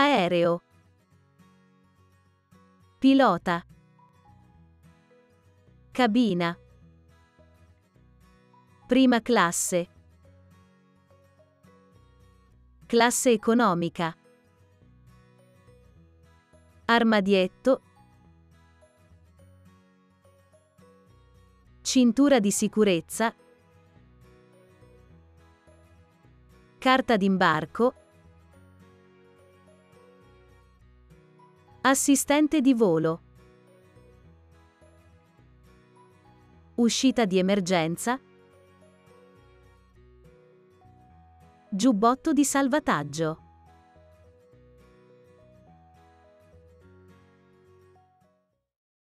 Aereo. Pilota. Cabina. Prima classe. Classe economica. Armadietto. Cintura di sicurezza. Carta d'imbarco. Assistente di volo. Uscita di emergenza. Giubbotto di salvataggio.